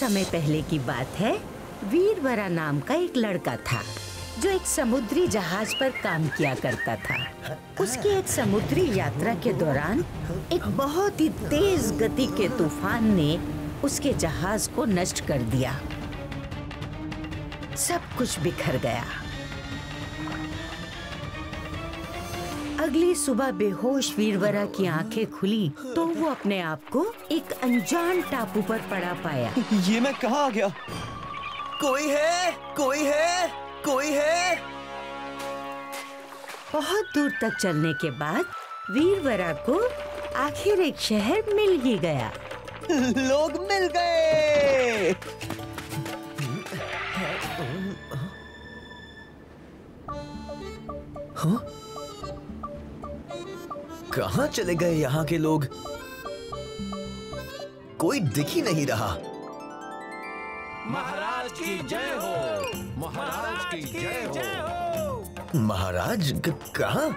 समय पहले की बात है, वीरवरा नाम का एक लड़का था, जो एक समुद्री जहाज़ पर काम किया करता था। उसकी एक समुद्री यात्रा के दौरान एक बहुत ही तेज गति के तूफ़ान ने उसके जहाज़ को नष्ट कर दिया। सब कुछ बिखर गया। अगली सुबह बेहोश वीरवरा की आँखें खुली तो वो अपने आप को एक अनजान टापू पर पड़ा पाया। ये मैं कहा आ गया? कोई है? कोई है? कोई है? बहुत दूर तक चलने के बाद वीरवरा को आखिर एक शहर मिल ही गया। लोग मिल गए! हाँ? कहाँ चले गए यहाँ के लोग? कोई दिख ही नहीं रहा। महाराज की जय हो। महाराज की जय हो। महाराज कहाँ?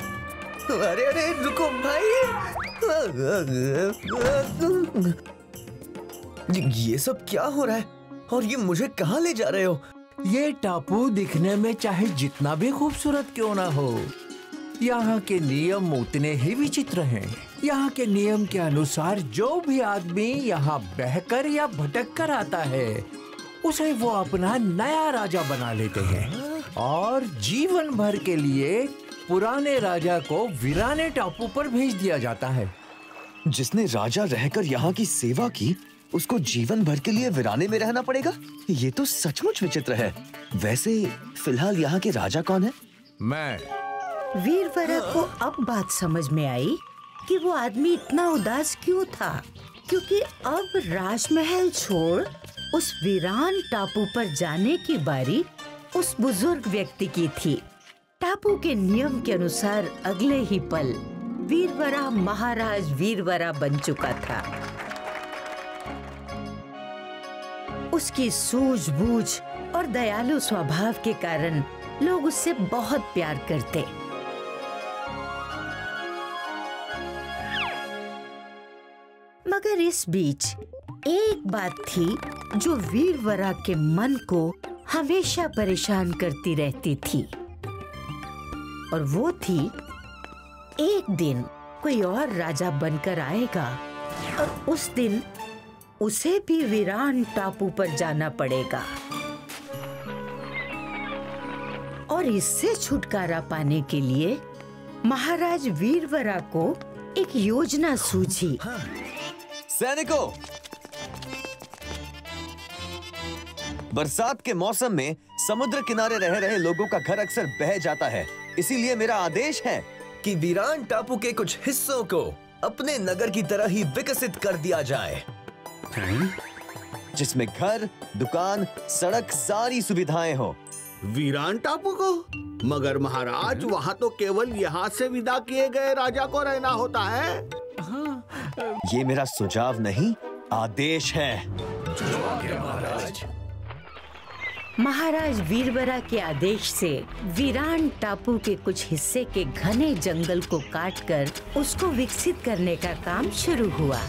अरे अरे रुको भाई। ये- ये सब क्या हो रहा है? और ये मुझे कहाँ ले जा रहे हो? ये टापू दिखने में चाहे जितना भी खूबसूरत क्यों ना हो। यहाँ के नियम उतने ही विचित्र हैं। यहाँ के नियम के अनुसार जो भी आदमी यहाँ बहकर या भटक कर आता है उसे वो अपना नया राजा बना लेते हैं। और जीवन भर के लिए पुराने राजा को वीराने टापू पर भेज दिया जाता है। जिसने राजा रहकर यहाँ की सेवा की उसको जीवन भर के लिए वीराने में रहना पड़ेगा? ये तो सचमुच विचित्र है। वैसे फ़िलहाल यहाँ के राजा कौन है? मैं वीरवरा को अब बात समझ में आई कि वो आदमी इतना उदास क्यों था? क्योंकि अब राजमहल छोड़ उस वीरान टापू पर जाने की बारी उस बुज़ुर्ग व्यक्ति की थी। टापू के नियम के अनुसार अगले ही पल वीरवरा महाराज वीरवरा बन चुका था। उसकी सूझबूझ और दयालु स्वभाव के कारण लोग उससे बहुत प्यार करते। मगर इस बीच एक बात थी जो वीरवरा के मन को हमेशा परेशान करती रहती थी। और वो थी, एक दिन कोई और राजा बनकर आएगा और उस दिन उसे भी वीरान टापू पर जाना पड़ेगा। और इससे छुटकारा पाने के लिए महाराज वीरवरा को एक योजना सूझी। सैनिकों। बरसात के मौसम में समुद्र किनारे रह रहे लोगों का घर अक्सर बह जाता है। इसीलिए मेरा आदेश है कि वीरान टापू के कुछ हिस्सों को अपने नगर की तरह ही विकसित कर दिया जाए। जिसमें घर दुकान सड़क सारी सुविधाएँ हो। वीरान टापू को? मगर महाराज वहाँ तो केवल यहाँ से विदा किए गए राजा को रहना होता है। ये मेरा सुझाव नहीं आदेश है। महाराज वीरबरा के आदेश से वीरान टापू के कुछ हिस्से के घने जंगल को काटकर उसको विकसित करने का काम शुरू हुआ।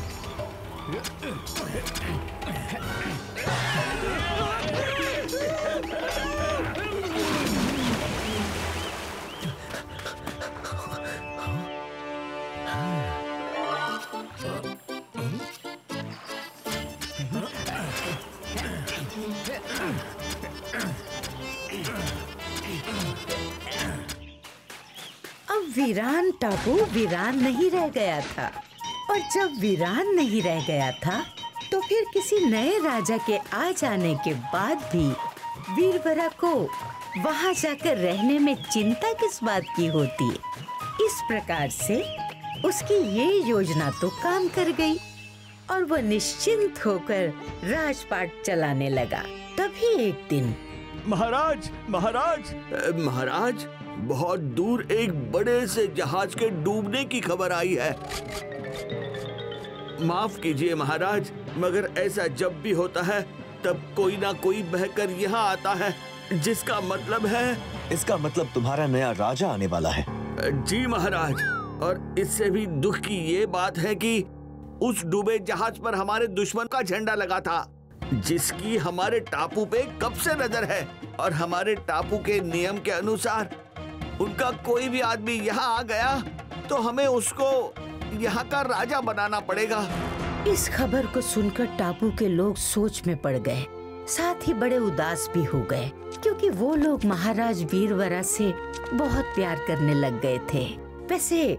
वीरान टापू वीरान नहीं रह गया था। और जब वीरान नहीं रह गया था तो फिर किसी नए राजा के आ जाने के बाद भी वीरवरा को वहाँ जाकर रहने में चिंता किस बात की होती इस प्रकार से उसकी ये योजना तो काम कर गई और वो निश्चिंत होकर राजपाट चलाने लगा। तभी एक दिन महाराज महाराज। महाराज? बहुत दूर एक बड़े से जहाज़ के डूबने की खबर आई है। माफ़ कीजिए महाराज मगर ऐसा जब भी होता है तब कोई ना कोई बहकर यहाँ आता है जिसका मतलब है? इसका मतलब तुम्हारा नया राजा आने वाला है। जी महाराज और इससे भी दुख की ये बात है कि उस डूबे जहाज़ पर हमारे दुश्मन का झंडा लगा था जिसकी हमारे टापू पे कब से नज़र है और हमारे टापू के नियम के अनुसार उनका कोई भी आदमी यहाँ आ गया तो हमें उसको यहाँ का राजा बनाना पड़ेगा। इस खबर को सुनकर टापू के लोग सोच में पड़ गए। साथ ही बड़े उदास भी हो गए, क्योंकि वो लोग महाराज वीरवरा से बहुत प्यार करने लग गए थे। वैसे,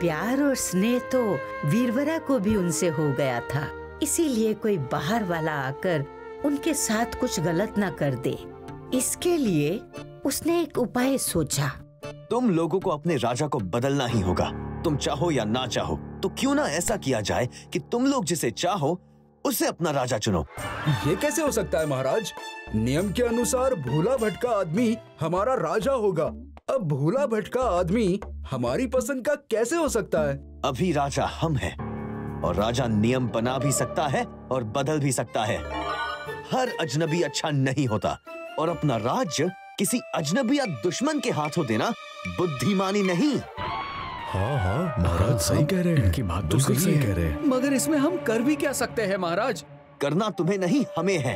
प्यार और स्नेह तो वीरवरा को भी उनसे हो गया था, इसीलिए कोई बाहर वाला आकर उनके साथ कुछ गलत ना कर दे। इसके लिए उसने एक उपाय सोचा। तुम लोगों को अपने राजा को बदलना ही होगा। तुम चाहो या ना चाहो तो क्यों ना ऐसा किया जाए कि तुम लोग जिसे चाहो उसे अपना राजा चुनो। ये कैसे हो सकता है महाराज? नियम के अनुसार भूला भटका आदमी हमारा राजा होगा। अब भूला भटका आदमी हमारी पसंद का कैसे हो सकता है? अभी राजा हम हैं और राजा नियम बना भी सकता है और बदल भी सकता है। हर अजनबी अच्छा नहीं होता और अपना राज्य किसी अजनबी या दुश्मन के हाथों देना बुद्धिमानी नहीं। हाँ हाँ महाराज सही कह रहे हैं। इनकी बात बिल्कुल सही कह रहे हैं। मगर इसमें हम कर भी क्या सकते हैं महाराज? करना तुम्हें नहीं हमें है।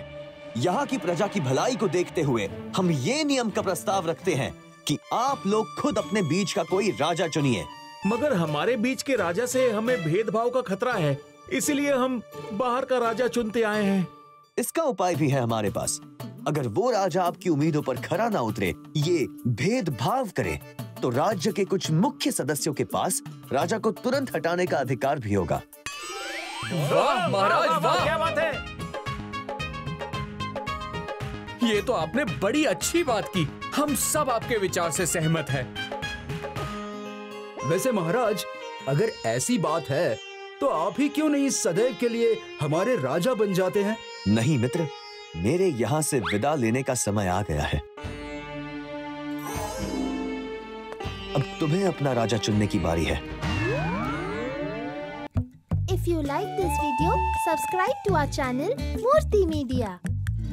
यहाँ की प्रजा की भलाई को देखते हुए हम ये नियम का प्रस्ताव रखते हैं कि आप लोग खुद अपने बीच का कोई राजा चुनिए। मगर हमारे बीच के राजा से हमें भेदभाव का खतरा है इसीलिए हम बाहर का राजा चुनते आए हैं। इसका उपाय भी है हमारे पास। अगर वो राजा आपकी उम्मीदों पर खरा ना उतरे ये भेदभाव करे तो राज्य के कुछ मुख्य सदस्यों के पास राजा को तुरंत हटाने का अधिकार भी होगा। वाह महाराज वाह क्या बात है। ये तो आपने बड़ी अच्छी बात की। हम सब आपके विचार से सहमत हैं। वैसे महाराज अगर ऐसी बात है तो आप ही क्यों नहीं सदैव के लिए हमारे राजा बन जाते हैं? नहीं मित्र। मेरे यहाँ से विदा लेने का समय आ गया है। अब तुम्हें अपना राजा चुनने की बारी है। If you like this video subscribe to our channel Murti media